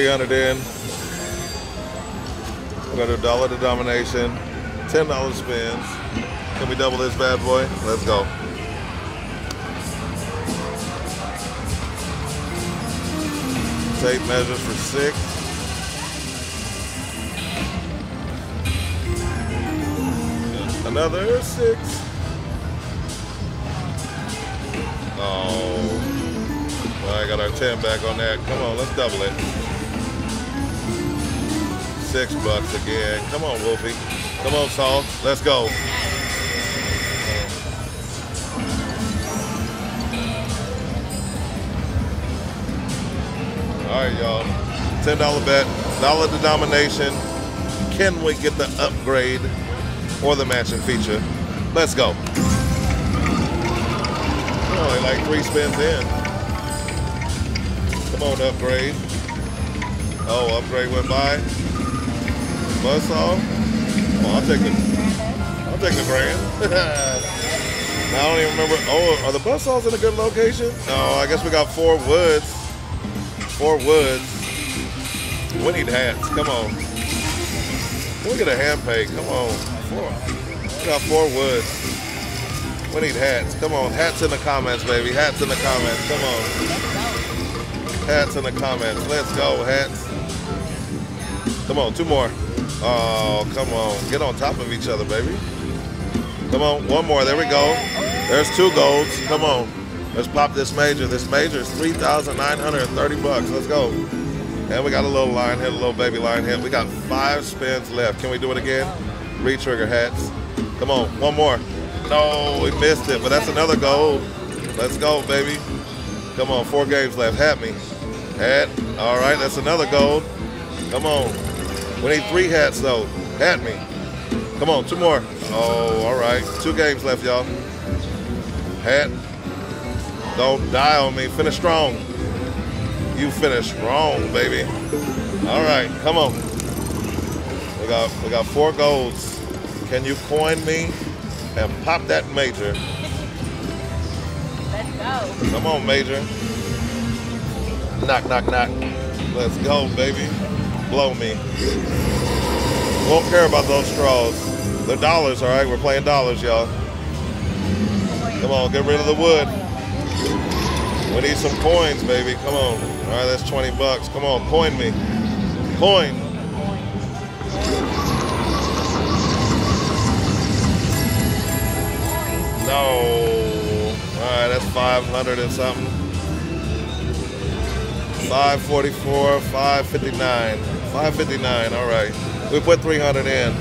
300 in. We're gonna do dollar denomination, $10 spins. Can we double this bad boy? Let's go. Tape measures for six. Another six. Oh, well, I got our 10 back on that. Come on, let's double it. Six bucks again. Come on, Wolfie. Come on, Saul. Let's go. All right, y'all. $10 bet, dollar denomination. Can we get the upgrade or the matching feature? Let's go. Only like three spins in. Come on, upgrade. Oh, upgrade went by. Buzzsaw. Oh, I'll take the, I'll take the grand. I don't even remember. Oh, are the buzzsaws in a good location? No, I guess we got four woods. Four woods. We need hats. Come on. Can we get a hand pay? Come on. Four. We got four woods. We need hats. Come on. Hats in the comments, baby. Hats in the comments. Come on. Hats in the comments. Let's go. Hats. Come on. Two more. Oh, come on. Get on top of each other, baby. Come on. One more. There we go. There's two golds. Come on. Let's pop this major. This major is 3,930 bucks. Let's go. And we got a little line head, a little baby line head. We got five spins left. Can we do it again? Retrigger hats. Come on, one more. No, we missed it, but that's another gold. Let's go, baby. Come on, four games left. Hat me. Hat. All right, that's another gold. Come on. We need three hats, though. Hat me. Come on, two more. Oh, all right. Two games left, y'all. Hat. Don't die on me. Finish strong. You finish strong, baby. All right, come on. We got we got four golds. Can you coin me and pop that major? Let's go. Come on, major. Knock, knock, knock. Let's go, baby. Blow me. Won't care about those straws. They're dollars, all right? We're playing dollars, y'all. Come on, get rid of the wood. We need some coins, baby. Come on. All right, that's 20 bucks. Come on, coin me. Coin. No. All right, that's 500 and something. 544, 559. 559, all right. We put 300 in.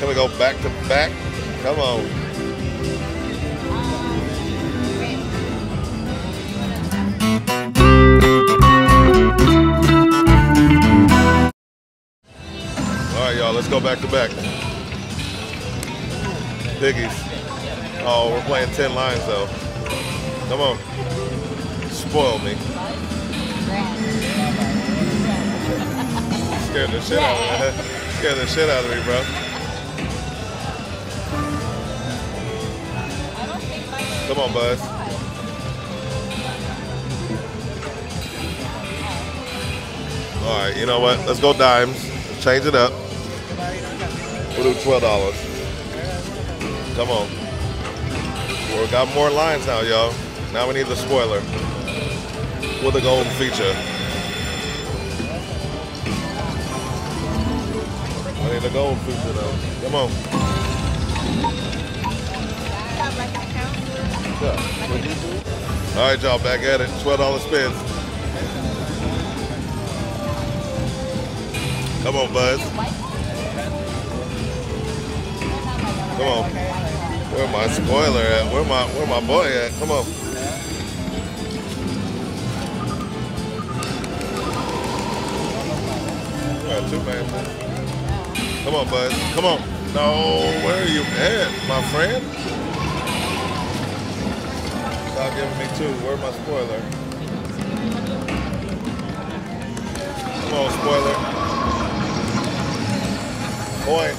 Can we go back to back? Come on. All right, y'all, let's go back to back. Piggies. Oh, we're playing 10 lines though. Come on. Spoil me. Scared the shit out of me. Scared the shit out of me, bro. Come on, Buzz. All right, you know what? Let's go dimes. Change it up. We'll do twelve dollars. Come on. We got more lines now, y'all. Now we need the spoiler with the golden feature. I need the gold feature though. Come on. All right, y'all, back at it. Twelve dollar spins. Come on, Buzz. Come on. Where my spoiler at? Where my where my boy at? Come on. Got two man. Come on, bud. Come on. No, where are you at, my friend? Stop giving me two. Where my spoiler? Come on, spoiler. Point.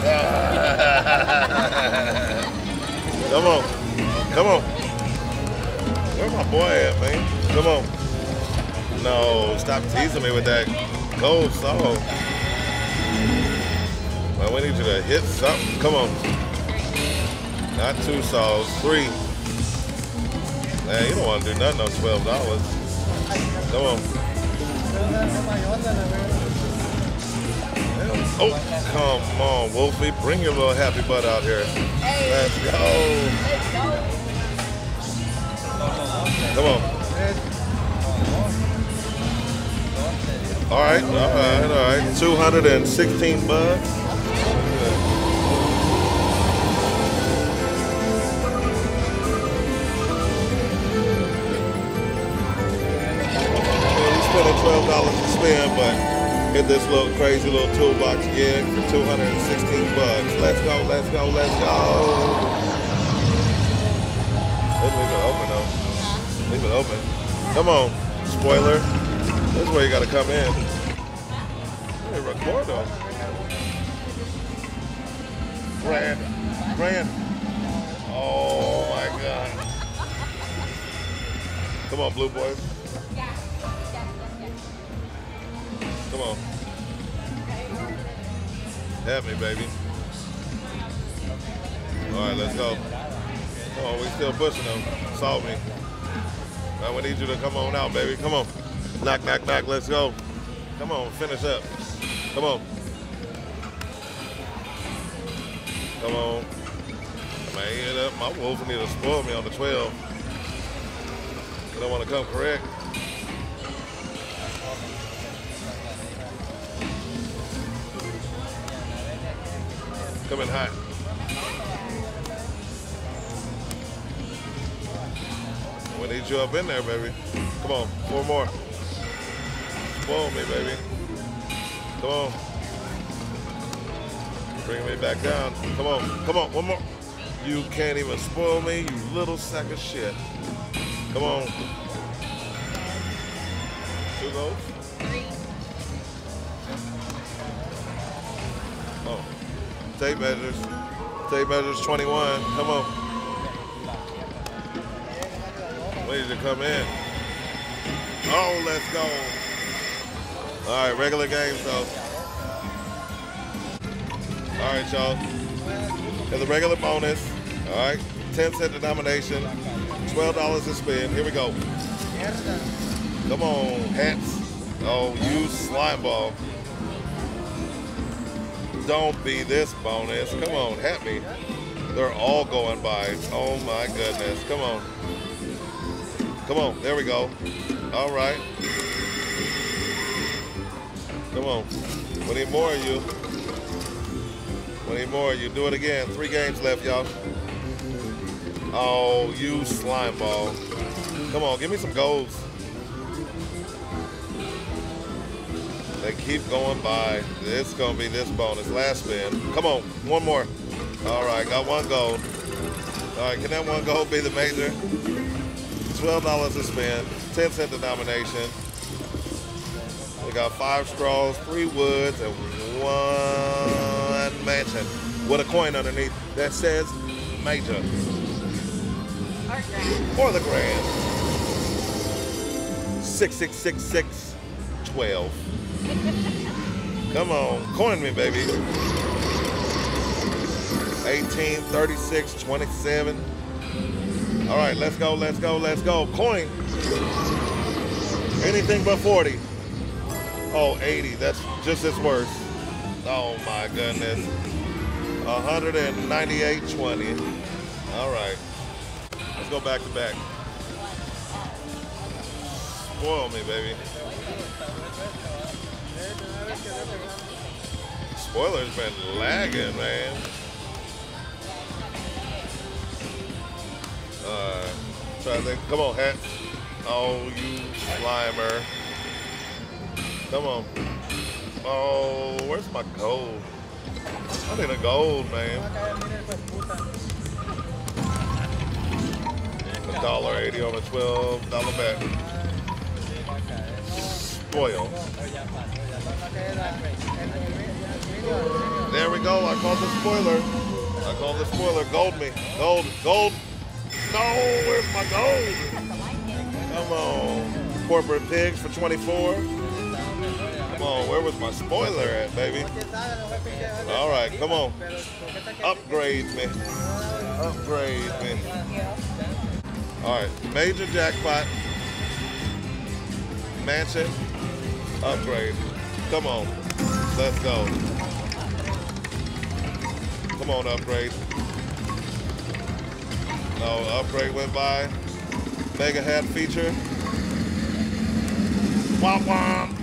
Come on. Come on. Where my boy at, man? Come on. No, stop teasing me with that gold saw. Man, we need you to hit something. Come on. Not two saws, three. Man, you don't want to do nothing on $12. Come on. Oh, come on, Wolfie. Bring your little happy butt out here. Let's go. Come on. All right, all right, all right. 216 bucks. twelve dollars to spend, but get this little crazy little toolbox again for two hundred and sixteen bucks. Let's go, let's go, let's go. Let's leave it open though. Leave it open. Come on, spoiler. This is where you gotta come in. Hey, record. Brand, Brand. Oh my God. Come on, Blue Boys. Come on. Have me, baby. All right, let's go. On, we still pushing them. Solve me. Now we need you to come on out, baby. Come on. Knock, knock, knock. Let's go. Come on, finish up. Come on. Come on. My head up. My wolf need to spoil me on the 12. I don't want to come correct. Coming hot. We need you up in there, baby. Come on, four more. Spoil me, baby. Come on. Bring me back down. Come on, come on, one more. You can't even spoil me, you little sack of shit. Come on. Two goals? Oh. Tape measures. Tape measures 21. Come on. Ready to come in. Oh, let's go. All right, regular game, so. All right, y'all. Here's a regular bonus. All right, 10 cent denomination, $12 to spend. Here we go. Come on, hats. Oh, use slime ball. Don't be this bonus. Come on, hat me. They're all going by. Oh my goodness. Come on. Come on. There we go. All right. Come on. We need more of you. We need more of you. Do it again. Three games left, y'all. Oh, you slime ball. Come on, give me some goals. They keep going by. It's gonna be this bonus. Last spin. Come on, one more. All right, got one goal. All right, can that one goal be the major? $12 to spend, 10 cent denomination. We got five straws, three woods, and one mansion with a coin underneath that says major. Or the grand. 6666 12. Come on, coin me, baby. 18, 36, 27. All right, let's go, let's go, let's go. Coin. Anything but 40. Oh, 80. That's just as worse. Oh my goodness. 198.20. All right. Let's go back to back. Spoil me, baby. Spoiler's been lagging, man. Uh, try to think. Come on, hat. Oh, you slimer. Come on. Oh, where's my gold? I need a gold, man. A dollar eighty on a twelve dollar bet. Spoil. There we go. I called the spoiler. I called the spoiler. Gold me. Gold. Gold. No, where's my gold? Come on. corporate pigs for 24. On, where was my spoiler at, baby? All right, come on. Upgrade me. Upgrade me. All right, major jackpot. Mansion. Upgrade. Come on. Let's go. Come on, upgrade. No, upgrade went by. Mega hat feature. Womp womp.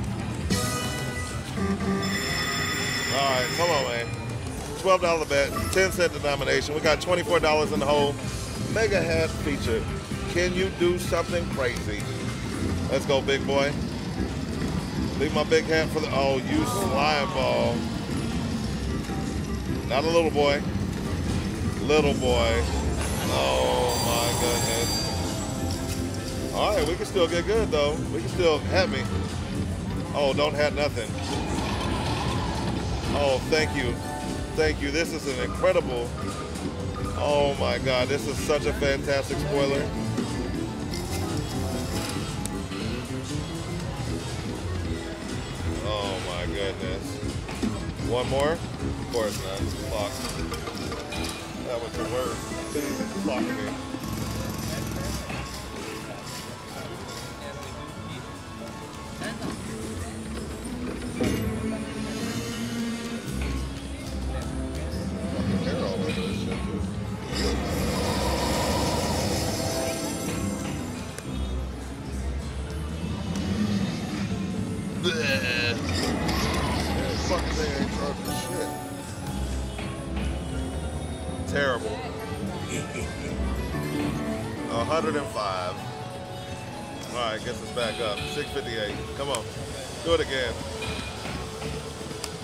All right, come on, man. $12 bet, 10 cent denomination. We got $24 in the hole. Mega hat feature. Can you do something crazy? Let's go, big boy. Leave my big hat for the, oh, you slime ball. Not a little boy. Little boy. Oh my goodness. All right, we can still get good though. We can still have me. Oh, don't have nothing. Oh, thank you. Thank you. This is an incredible. Oh my God, this is such a fantastic spoiler. Oh my goodness. One more? Of course not. Clock. That was the worst. Clock me. 105. Alright, gets us back up. 658. Come on. Do it again.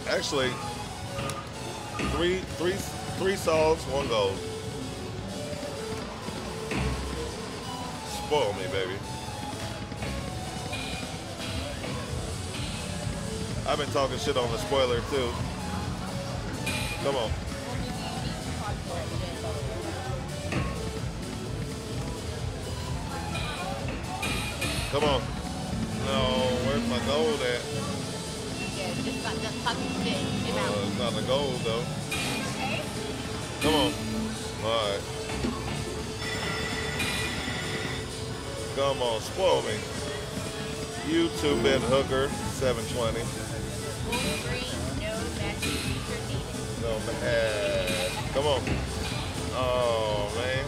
Actually, three, three, three solves, one goal. Spoil me, baby. I've been talking shit on the spoiler too. Come on. Come on. No, where's my gold at? Yeah, just got done talking shit. Uh, it's not the gold though. Come on. Alright. Come on, spoil me. You two bit hooker, 720. Wolverine, no matching feature needed. No man. Come on. Oh man.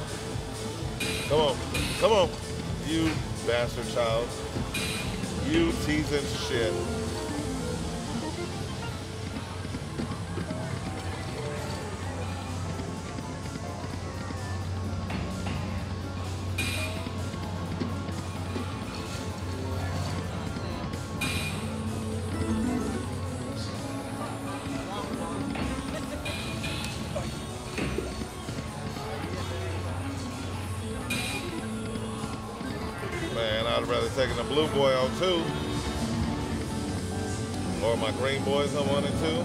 Come on. Come on. You bastard child. You teasing shit. Taking the blue boy on two. Or my green boys on one and two.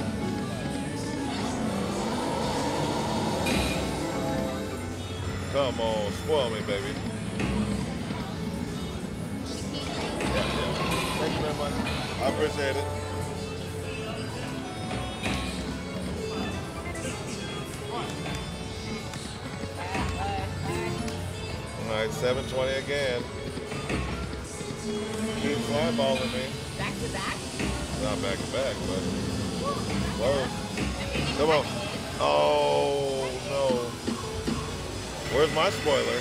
Come on, spoil me, baby. Thank you very much. I appreciate it. All right, 720 again. Keep fly balling me. Back to back? Not back to back, but whoa. Come on. Oh no. Where's my spoiler?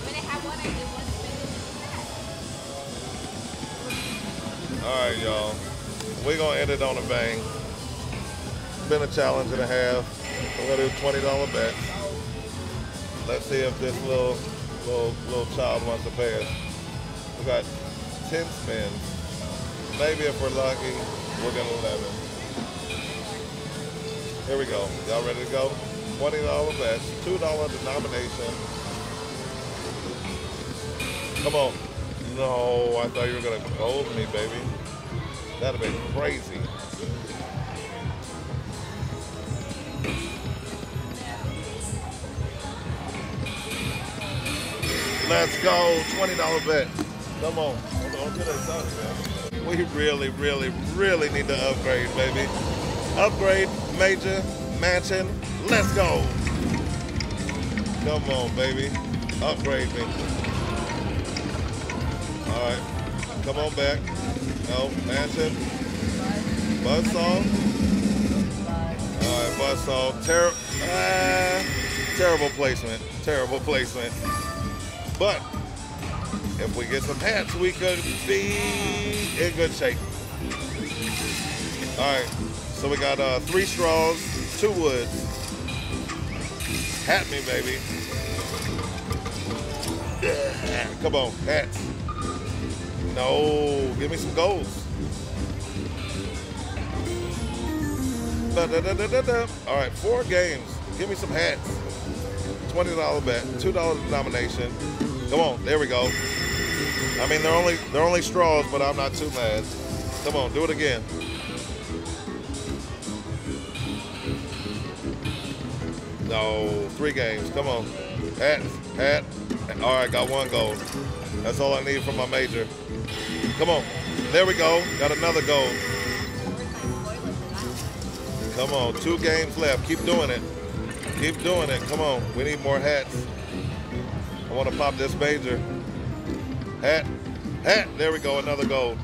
When I have one, I did one spin. Alright, y'all. We're gonna end it on a bang. It's been a challenge and a half. We're gonna do twenty dollar bet. Let's see if this little little little child wants to pay us. We got ten spins. Maybe if we're lucky, we'll get eleven. Here we go. Y'all ready to go? Twenty dollar bets, two dollar denomination. Come on. No, I thought you were gonna gold me, baby. That'd have been crazy. Let's go. $20 bet. Come on. We really, really, really need to upgrade, baby. Upgrade, major, mansion, let's go. Come on, baby. Upgrade me. All right, come on back. No, mansion. Buzzsaw. All right, buzzsaw. Ter- ah, terrible placement. Terrible placement. But if we get some hats, we could be in good shape. All right, so we got uh, three straws, two woods. Hat me, baby. Come on, hats. No, give me some. Da-da-da-da-da-da. All right, four games. Give me some hats. $20 bet, $2 denomination. Come on, there we go. I mean, they're only they're only straws, but I'm not too mad. Come on, do it again. No, three games. Come on, hat, hat. All right, got one gold. That's all I need for my major. Come on, there we go. Got another gold. Come on, two games left. Keep doing it. Keep doing it. Come on, we need more hats. Want to pop this major. Hat, hat. There we go, another gold.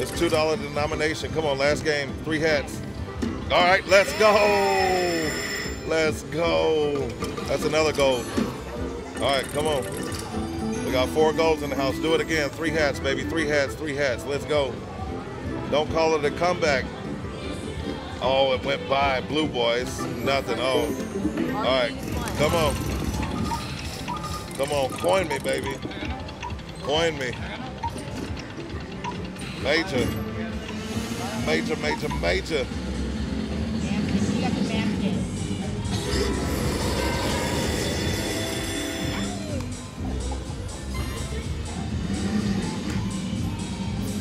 It's two dollar denomination. Come on, last game, three hats. All right, let's go. Let's go. That's another gold. All right, come on. We got four golds in the house. Do it again. Three hats, baby. Three hats, three hats. Let's go. Don't call it a comeback. Oh, it went by. Blue boys. Nothing. Oh. All right. Come on. Come on. Coin me, baby. Coin me. Major. Major, major, major.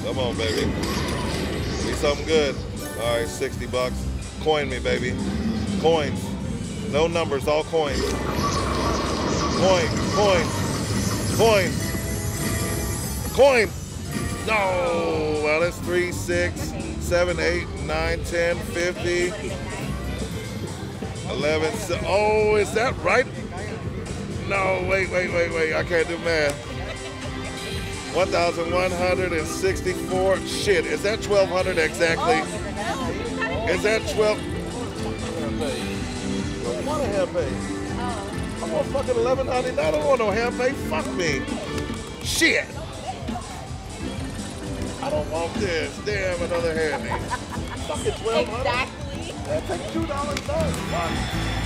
Come on, baby. Need something good. All right, 60 bucks. Coin me, baby. Coins. No numbers, all coins. Coin, coin, coin, coin. No. Well, that's 3, 6, 7, 8, 9, 10, 50, 11. se- Oh, is that right? No, wait, wait, wait, wait. I can't do math. 1,164. Shit, is that 1,200 exactly? Is that 12? I want a half pay. I fucking 1,100. I don't want no half pay. Fuck me. Shit. I don't want this. Damn, another handy. Fucking 1,200. Exactly. That take two dollars. Fuck.